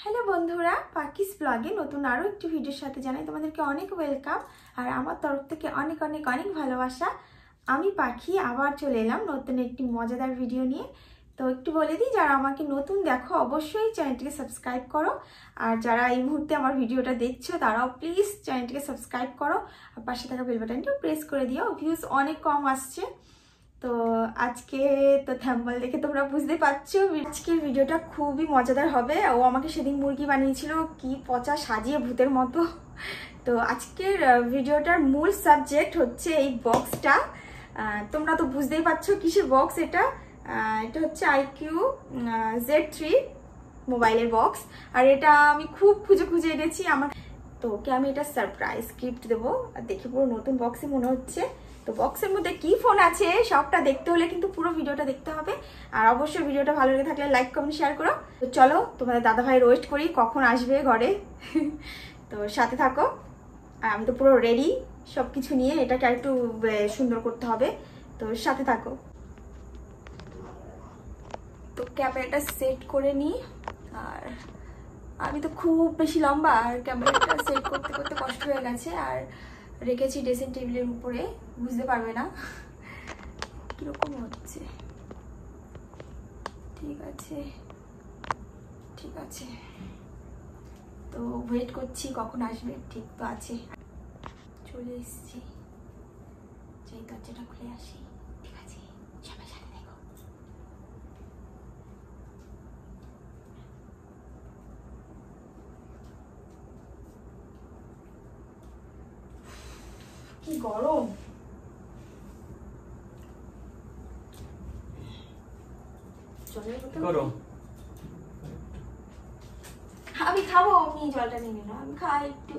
Hello বন্ধুরা পাকিস ব্লগে নতুন আরও একটি ভিডিওর সাথে জানাই তোমাদেরকে অনেক ওয়েলকাম আর আমার তরফ থেকে অনেক অনেক অনেক ভালোবাসা। আমি পাখি, আবার চলে এলাম নতুন একটি মজাদার ভিডিও নিয়ে। তো একটু বলে দিই, যারা আমাকে নতুন দেখো, অবশ্যই চ্যানেলটিকে সাবস্ক্রাইব করো। আর যারা এই মুহূর্তে আমার ভিডিওটা দেখছ, তারাও প্লিজ চ্যানেলটিকে সাবস্ক্রাইব করো। আর পাশে থাকা বেল বাটনটিও প্রেস করে দিও ভিউজ অনেক কম আসছে। তো আজকে তো থ্যাম্বল দেখে তোমরা বুঝতে পারছ আজকের ভিডিওটা খুবই মজাদার হবে। ও আমাকে সেদিন মুরগি বানিয়েছিল, কি পচা সাজিয়ে ভূতের মতো। তো আজকের ভিডিওটার মূল সাবজেক্ট হচ্ছে এই বক্সটা। তোমরা তো বুঝতেই পারছ কিসের বক্স এটা। এটা হচ্ছে আইকিউ জেড থ্রি মোবাইলের বক্স। আর এটা আমি খুব খুঁজে খুঁজে এনেছি, আমার তো ওকে আমি এটা সারপ্রাইজ গিফট দেবো। আর দেখে পুরো নতুন বক্সে মনে হচ্ছে। তো বক্সের মধ্যে কি ফোন আছে, সবটা দেখতে হলে কিন্তু পুরো ভিডিওটা দেখতে হবে। আর অবশ্যই ভিডিওটা ভালো লেগে থাকলে লাইক কমেন্ট শেয়ার করো। তো চলো, তোমাদের দাদা ভাই ওয়েস্ট করি, কখন আসবে ঘরে। তো সাথে থাকো। আর আমি তো পুরো রেডি সব কিছু নিয়ে এটাকে একটু সুন্দর করতে হবে। তো সাথে থাকো। তো ক্যামেরাটা সেট করে নিই। আর আমি তো খুব বেশি লম্বা, আর ক্যামেরাটা সেট করতে করতে কষ্ট হয়ে গেছে। আর রেখেছি ড্রেসিং টেবিলের উপরে, বুঝতে পারবে না। কীরকম হচ্ছে? ঠিক আছে ঠিক আছে। তো ওয়েট করছি কখন আসবে, ঠিক তো আছে। চলে এসছি। যেই, দরজাটা খুলে আসি ঠিক আছে সবাই সাথে দেখো গরম আমি খাব আমি জলটা নিয়ে নিলাম আমি খাই একটু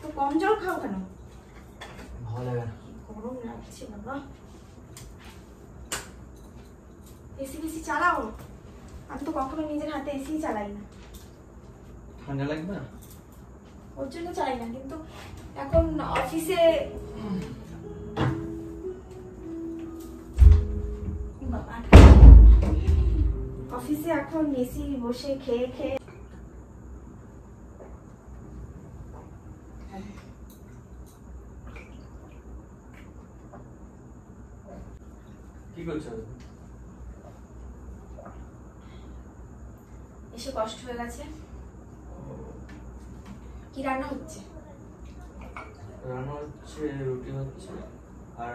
তো কম জল খাও কেন ভালো লাগে না গরম লাগছে বাবা এসি বেশি চালাও আমি তো কখনো নিজের হাতে এসি চালাই না ঠান্ডা লাগবে? না ওর জন্য চাই না কিন্তু এখন অফিসে অফিসে এখন এসি বসে খেয়ে খেয়ে কি করছ এসে কষ্ট হয়ে গেছে কি রান্না হচ্ছে রান্না হচ্ছে রুটি হচ্ছে আর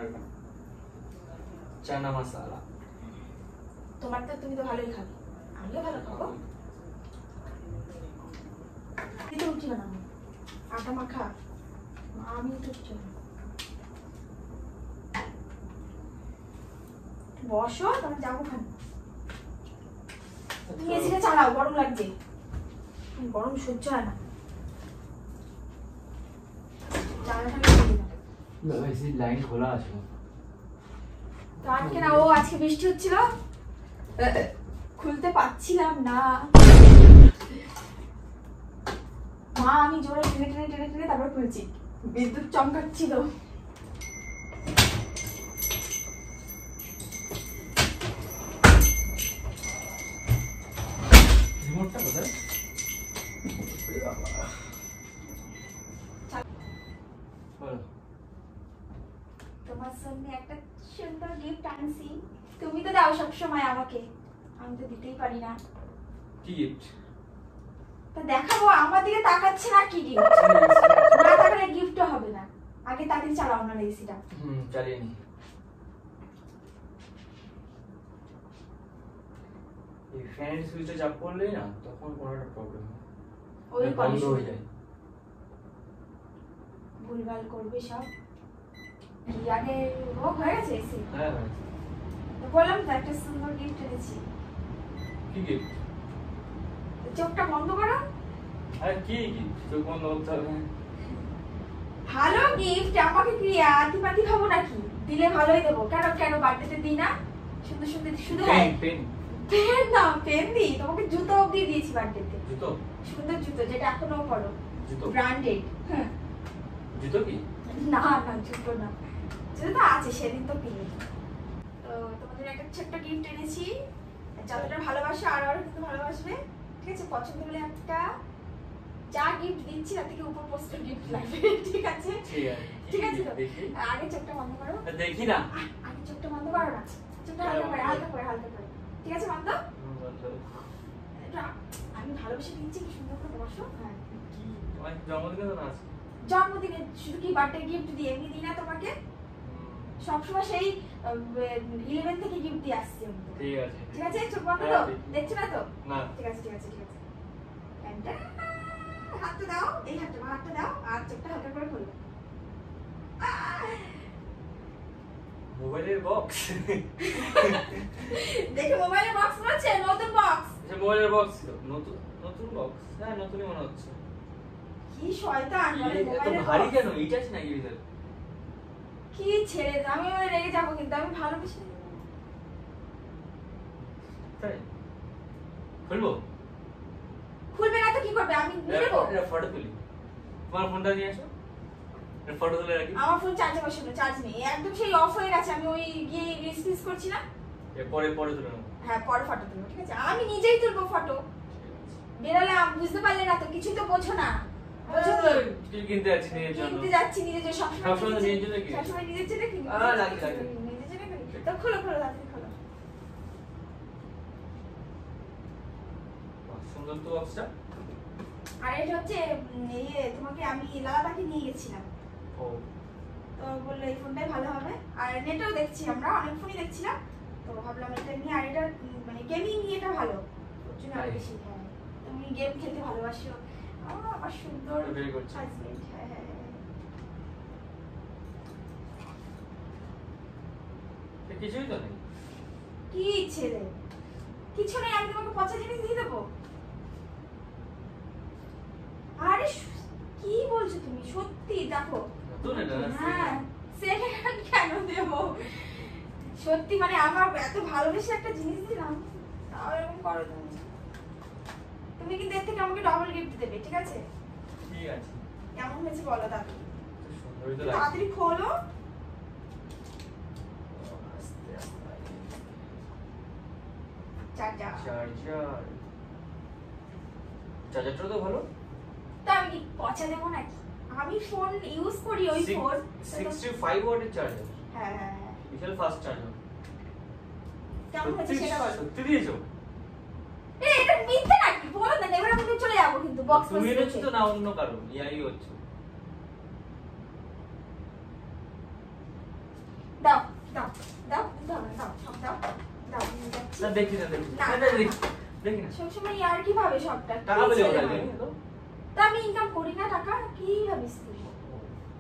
চানা মশলা তোমার তো তুমি তো ভালোই খাবে। আমিও ভালো খাব। তুই তো রুটি বানাবো। আটা মাখা। আমি তো রুটি বানাবো। বসো তখন যাব খান তুমি এসিটা চালাও গরম লাগছে গরম সহ্য হয় না। দাও। লাইন খোলা আছে। তো আজকে না, ও আজকে বৃষ্টি হচ্ছিল। খুলতে পারছিলাম না। মা, আমি জোরে টেনে টেনে টেনে টেনে তারপর খুলছি। বিদ্যুৎ চমকাচ্ছিল রিমোটটা কোথায় বলো তোমার জন্য একটা সুন্দর গিফট আনছি। তুমি তো দাও সবসময় আমাকে। আমি তো দিতেই পারি না। কি গিফট তা দেখাবো আমার দিকে তাকাচ্ছে না কি গিফট না তাকালে গিফটও হবে না। আগে তাদের চালাও না এসিটা হুম চালিয়ে নি। এই ফ্যানের সুইচে চাপ করলেই না তখন কোনো একটা প্রবলেম হয়। ওই বন্ধ হয়ে যায়। ভুলভাল করবে সব। আগে ও হয়ে গেছে এসি হ্যাঁ বললাম তো একটা সুন্দর গিফট এনেছি। কি গিফট চোখটা বন্ধ করো। আরে কি গিফট চোখ বন্ধ করতে হবে। ভালো গিফট আমাকে কি আতি পাতি খাব নাকি? দিলে ভালোই দেবো। কেন কেন বার্থডেতে দিই না? সুন্দর সুন্দর শুধু পেন পেন পেন না পেন দিই তোমাকে জুতো অব্দি দিয়েছি বার্থডেতে জুতো? সুন্দর জুতো যেটা এখনও পরো। জুতো? ব্র্যান্ডেড হ্যাঁ। জুতো কি? না না জুতো না। জুতো তো আছে সেদিন তো কিনে তো তোমাদের একটা ছোট্ট গিফট এনেছি। যতটা ভালোবাসো আরও আরও কিন্তু ভালোবাসবে। ঠিক আছে পছন্দ হলে একটা যা গিফট দিচ্ছি তার থেকে উপর পোস্টার গিফট লাগবে। ঠিক আছে? ঠিক আছে তো? আগে চোখটা বন্ধ করো। দেখি না। আগে চোখটা বন্ধ করো না। চোখটা হালকা করে হালকা করে হালকা করে। ঠিক আছে বন্ধ? আমি ভালোবেসে দিচ্ছি কি সুন্দর করে বসো। হ্যাঁ। জন্মদিনে শুধু কি বার্থডে গিফট দিয়ে? এমনি দিই না তোমাকে। সবসময় সেই ইলেভেন থেকে দিয়ে আসছি ঠিক আছে ঠিক আছে? চোখ বন্ধ তো হ্যাঁ, দেখছ না তো? না। ঠিক আছে ঠিক আছে ঠিক আছে। হাতটা দাও এই হাতটা হাতটা দাও আর চোখটা হালকা করে খোলো। মোবাইলের বক্স দেখে মোবাইলের বক্স মনে হচ্ছে? নতুন বক্স আচ্ছা মোবাইলের বক্স নতুন নতুন বক্স হ্যাঁ নতুনই মনে হচ্ছে। কি শয়তান এত মোবাইলের ভারী। কেন? ইট আছে নাকি ভিতরে? কি ছেড়ে আমি ওই রেগে যাব কিন্তু আমি ভালোবেসে তাই? খুলবো? খুলবে না তো কি করবে? আমি নেব? এটা ফটো তুলি। তোমার ফোনটা নিয়ে আসো এটা ফটো তুলে রাখি। আমার ফোন চার্জে বসানো চার্জ নেই একদম সেই অফ হয়ে গেছে আমি ওই গিয়ে রিলস টিলস করছি না? পরে পরে তুলে হ্যাঁ পরে ফটো তুলবো ঠিক আছে? আমি নিজেই তুলবো ফটো বেরোলাম বুঝতে পারলে না তো কিছুই তো বোঝো না। কিনতে যাচ্ছি নিজের জন্য। কিনতে যাচ্ছি নিজের জন্য সবসময় সবসময় নিজের- নিজের জন্য কিনি। সবসময় নিজের জন্য কিনি। আ, লাগে, লাগে। নিজের জন্য কিনি। তো খোলো খোলো তাড়াতাড়ি খোলো। সুন্দর তো বক্সটা আর এটা হচ্ছে ইয়ে তোমাকে আমি লালাবাকে নিয়ে গেছিলাম। ও। তো বলল এই ফোনটাই ভালো হবে। আর নেটেও দেখছি আমরা অনেক ফোনই দেখছিলাম। তো ভাবলাম এটা নিয়ে আর এটা মানে গেমিং নিয়ে এটা ভালো। ওর জন্য আরও বেশি হ্যাঁ তুমি গেম খেলতে ভালোবাসো। আমার সুন্দর হাজবেন্ড হ্যাঁ হ্যাঁ হ্যাঁ। কিছুই তো নেই। কি ছেলে? কিছু নেই আমি তোমাকে পচা জিনিস দিয়ে দেবো? আরে কি বলছো তুমি? সত্যি দেখো। হ্যাঁ সেকেন্ড হ্যান্ড কেন দেবো? সত্যি মানে আমার এত ভালোবেসে একটা জিনিস দিলাম তাও এরকম করো তুমি। তুমি কিন্তু এর থেকে আমাকে ডবল গিফট দেবে ঠিক আছে? ঠিক আছে। কেমন হয়েছে বলো লাগছে তাড়াতাড়ি খোলো। চার্জার। চার্জার। চার্জারটা তো ভালো? তা আমি পচা দেবো নাকি? আমি ফোন ইউজ করি ওই ফোন সিক্সটি ফাইভ ওয়াটের চার্জার হ্যাঁ হ্যাঁ বিশাল ফাস্ট চার্জার কেমন হয়েছে সেটা বলো। সত্যি দিয়েছ? নাকি না এবার আমি চলে যাব কিন্তু বক্স তুমি এনেছো তো না অন্য কারণ ইয়াই হচ্ছে। দাও দাও দাও দাও দাও দাও দাও না দেখি না দেখি। না, না, না, দেখি দেখি না। সবসময় আর কি ভাবে সবটা? টাকা পেলে ছেলে কোথায় ভাবে? দেখি তো। তা আমি ইনকাম করি না টাকা কি ভাবিস তুই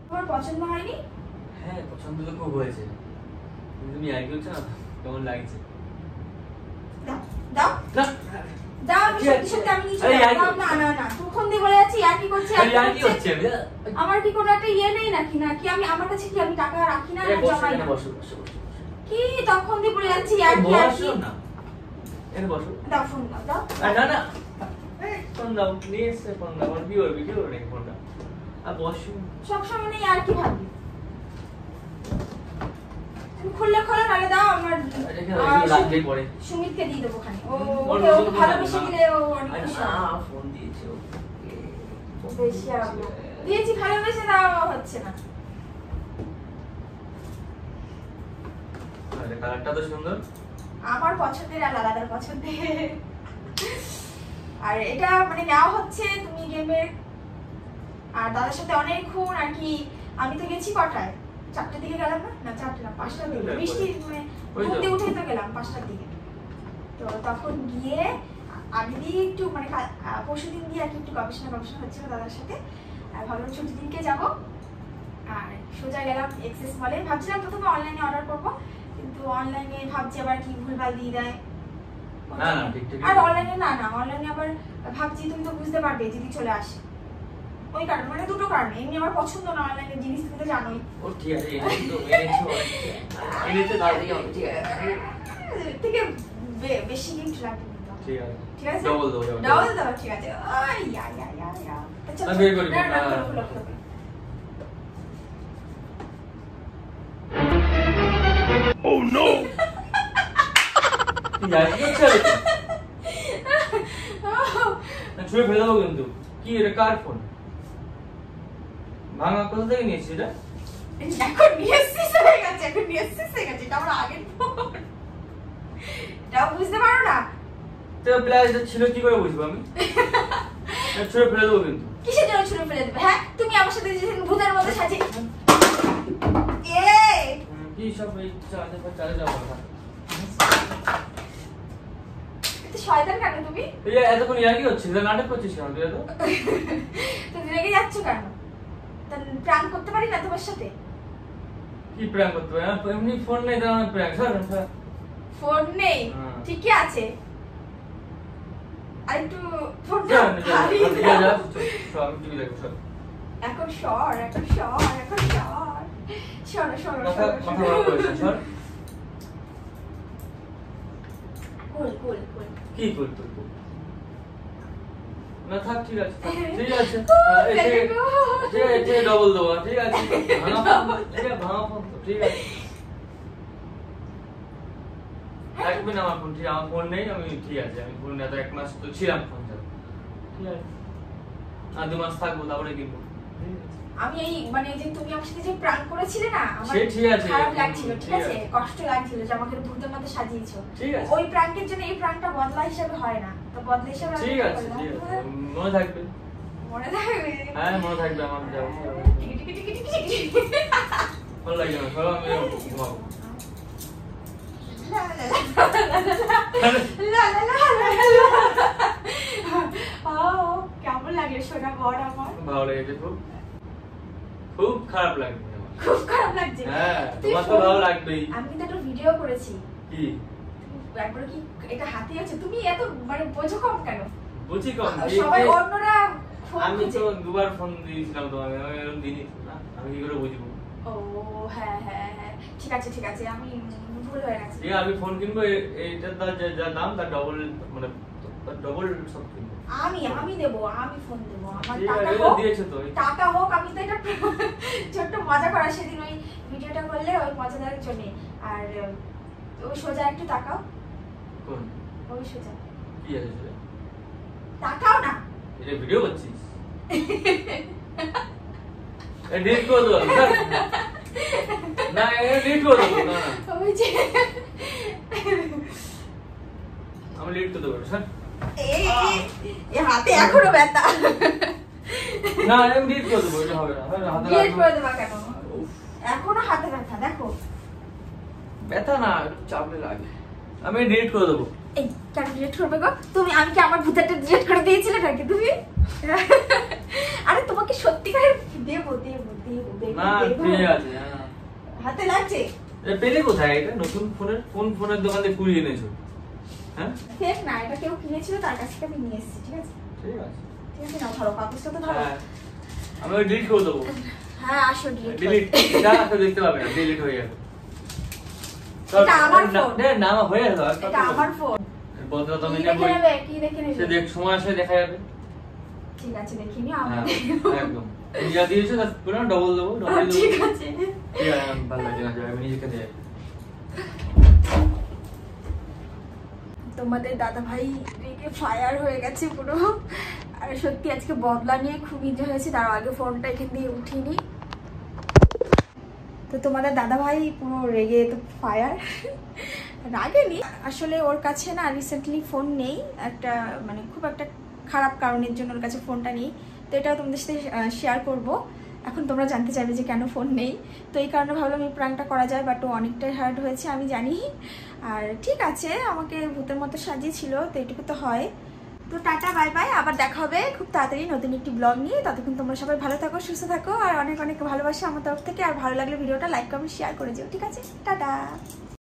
তোমার পছন্দ হয়নি? হ্যাঁ পছন্দ তো খুব হয়েছে। তুমি আর কি হচ্ছে না কেমন লাগছে? দাও দাও। আমি কি সত্যি সত্যি আমি নিচে আরে, আর দাও কি? না না না তুখন দিয়ে বলে যাচ্ছি আর কি করছে আর কি আর কি করছে। হচ্ছে আমার কি কোনো একটা ইয়ে নেই নাকি? নাকি আমি আমার কাছে কি আমি টাকা রাখি না না জমাই না? বসো বসো বসো। কি? তখন দিয়ে বলে যাচ্ছি আর কি আর কি বসো না। এখানে বসো। দাও ফোন দাও দাও। আর না না। ফোন দাও নিয়ে এসছে ফোন দাও। কি করবি কি করবি নাকি ফোনটা আর বসো। সবসময় নেই আর কি ভাবি খুললে খোলো নাহলে দাও আমার দাও। সুমিতকে দিয়ে দেবো ও ভালোবেসে। দিলে ও অনেক খুশি ফোন দিয়েছে বেশি দিয়েছি ভালোবেসে দেওয়া হচ্ছে না। কালারটা তো সুন্দর। আমার পছন্দের আর আলাদার পছন্দের। আর এটা মানে নেওয়া হচ্ছে তুমি গেমের আর দাদার সাথে অনেকক্ষণ আর কি আমি তো গেছি কটায়? চারটের দিকে গেলাম না? না চারটে না পাঁচটার দিকে। বৃষ্টি মানে ঘুরতে উঠে তো গেলাম পাঁচটার দিকে। তো তখন গিয়ে আগে দিয়ে একটু মানে পরশু দিন দিয়ে আর কি একটু গবেষণা গবেষণা হচ্ছিল দাদার সাথে। আর ভাবলাম ছুটির দিনকে যাব। আর সোজা গেলাম এক্সেস মলে ভাবছিলাম প্রথমে অনলাইনে অর্ডার করব কিন্তু অনলাইনে ভাবছি আবার কি ভুলভাল দিয়ে দেয়। আর অনলাইনে না না অনলাইনে আবার ভাবছি তুমি তো বুঝতে পারবে যদি চলে আসে। ওই কারণে মানে দুটো কারণে। এমনি আমার পছন্দ না অনলাইনের জিনিস তুমি তো জানোই। ও ঠিক আছে এনেছো তো এনেছো এনেছো তাড়াতাড়ি হবে, ঠিক আছে। থেকে বেশি গিফট লাগবে। ঠিক আছে। ঠিক আছে? ডবল দেবো ডবল দাও ঠিক আছে। আই ইয়া ইয়া ইয়া ইয়া আচ্ছা বের করি, খোলো। কি না, ছুঁড়ে ফেলে দেবো কিন্তু। কি এটা কার ফোন ভাঙা কোথা থেকে নিয়েছিস এটা? এখন নিয়ে এসছিস হয়ে গেছে এখন নিয়ে এসছিস হয়ে গেছে এটা আমার আগের ফোন এটাও বুঝতে পারো না? তো প্লাস ছিল কি করে বুঝব আমি? ছুঁড়ে ফেলে দেবো কিন্তু। কিসের জন্য ছুড়ে ফেলে দেবে? হ্যাঁ তুমি আমার সাথে যে ভূতের মধ্যে সাজি এ কি সব এই চালে চালে যাব না শয়তান কেন তুমি? এই এতক্ষণ ইয়ার কি হচ্ছে নাটক করছিস কেন তুই এত? তুমি রেগে যাচ্ছ কেন? প্র্যাঙ্ক করতে পারি না তোমার সাথে? কি প্র্যাঙ্ক করতে পারি? এমনি ফোন নেই তো আমি প্র্যাঙ্ক স্যার ফোন নেই? ঠিকই আছে। আই টু ফোন না আমি যাব আর একটু ফোনটা ভারী এখন শর এখন শর এখন শর শর সর সর সর। কুল কুল কুল। কি কুল তুই না থাক ঠিক আছে ঠিক আছে। হ্যাঁ, এই দেখে যে- যে- যে ডবল দেবো ঠিক আছে। ভাঙা ফোন ঠিক আছে লাগবে আমার ফোন ঠিক আমার ফোন নেই আমি ঠিক আছে আমি ফোন এক মাস তো ছিলাম ফোন ঠিক আছে। আর দু মাস থাকব তারপরে কিনবো আমি এই মানে যে তুমি আমার সাথে যে প্রাণ করেছিলে না আমার ঠিক আছে। খারাপ লাগছিল ঠিক আছে। কষ্ট লাগছিল যে আমাকে ভূতের মধ্যে সাজিয়েছো। ঠিক আছে। ওই প্রাণকের জন্য এই প্রাণটা বদলা হিসাবে হয় না। তো কেমন লাগে সোনা বর আমার? ভালো লেগেছে খুব। খুব খারাপ লাগবে খুব খারাপ লাগছে? হ্যাঁ তোমার তো ভালো লাগবেই। আমি কিন্তু একটা ভিডিও করেছি। কি? একবার কি এটা হাতে আছে? তুমি এত মানে বোঝো কম কেন? বুঝি কম সবাই অন্যরা আমি তো দুবার ফোন দিয়েছিলাম তোমাকে আমি এরকম দিনই না? আমি কি করে বুঝব? ও হ্যাঁ হ্যাঁ হ্যাঁ। ঠিক আছে ঠিক আছে আমি ভুল হয়ে গেছে। ঠিক আমি ফোন কিনবো এইটার যা যা দাম তার ডবল মানে ডবল সব কিনবো। আমি আমি দেবো আমি ফোন দেবো আমার টাকা হোক দিয়েছ তো টাকা হোক আমি তো এটা ছোট্ট মজা করা সেদিন ওই ভিডিওটা করলে ওই মজাদার জন্য। আর ওই সোজা একটু তাকাও। কোন? ওই কি আছে তাকাও না। এটা ভিডিও করছিস ডিলিট করে দেবো না। এটা করে দেবো না না। ওই যে আমি ডিলিট করে দেবো স্যার এই এই হাতে এখনও ব্যথা। না আমি ডিলিট করে দেবো এটা হবে না। হাতে ডিলিট করে দেবা কেন? এখনও হাতে ব্যথা দেখো। ব্যথা না একটু চাপে লাগে। আমি ডিলিট করে দেবো। এই কেন ডিলিট করবে গো? তুমি আমি কি আমার ভূতেরটা ডিলিট করে দিয়েছিলে নাকি তুমি? আরে তোমাকে সত্যিকারের দেবো দেবো দেবো না ঠিক আছে হ্যাঁ। হাতে লাগছে? এটা পেলে কোথায়? এটা নতুন ফোনের কোন ফোনের দোকান কুড়িয়ে এনেছো? হ্যাঁ? ফেক না এটা কেউ কিনেছিল তার কাছ থেকে আমি নিয়ে এসেছি ঠিক আছে? ঠিক আছে। ঠিক আছে না ধরো কাগজটা তো ধরো। হ্যাঁ। আমি ডিলিট করে দেবো। হ্যাঁ আসো ডিলিট ডিলিট যা আছে দেখতে পাবে না ডিলিট হয়ে যাবে এটা আমার ফোন। না, না হয়ে যাবে এটা আমার ফোন বদলা তো আমি কি দেখে নেবে? সে দেখ সময় আসলে দেখা যাবে। ঠিক আছে দেখি নিও আমি একদম। তুমি দিয়েছ তার পুরো ডবল দেবো ডবল দেবো। ঠিক আছে। ঠিক ভালো লাগছে না আমি নিজেকে দিয়ে তোমাদের দাদা ভাই রেগে ফায়ার হয়ে গেছে পুরো। আর সত্যি আজকে বদলা নিয়ে খুব এনজয় হয়েছে। তার আগে ফোনটা এখান দিয়ে উঠিনি তো তোমাদের দাদা ভাই পুরো রেগে তো ফায়ার রাগেনি। আসলে ওর কাছে না রিসেন্টলি ফোন নেই। একটা মানে খুব একটা খারাপ কারণের জন্য ওর কাছে ফোনটা নেই। তো এটাও তোমাদের সাথে শেয়ার করব। এখন তোমরা জানতে চাইবে যে কেন ফোন নেই। তো এই কারণে ভাবলাম এই প্রাঙ্কটা করা যায় বাট ও অনেকটাই হার্ড হয়েছে, আমি জানি। আর ঠিক আছে, আমাকে ভূতের মতো সাজিয়েছিল, তো এটুকু তো হয়। তো টাটা, বাই বাই। আবার দেখা হবে খুব তাড়াতাড়ি নতুন একটি ব্লগ নিয়ে। ততক্ষণ তোমরা সবাই ভালো থাকো, সুস্থ থাকো। আর অনেক অনেক ভালোবাসা আমার তরফ থেকে। আর ভালো লাগলে ভিডিওটা লাইক কমেন্ট শেয়ার করে যেও, ঠিক আছে? টাটা।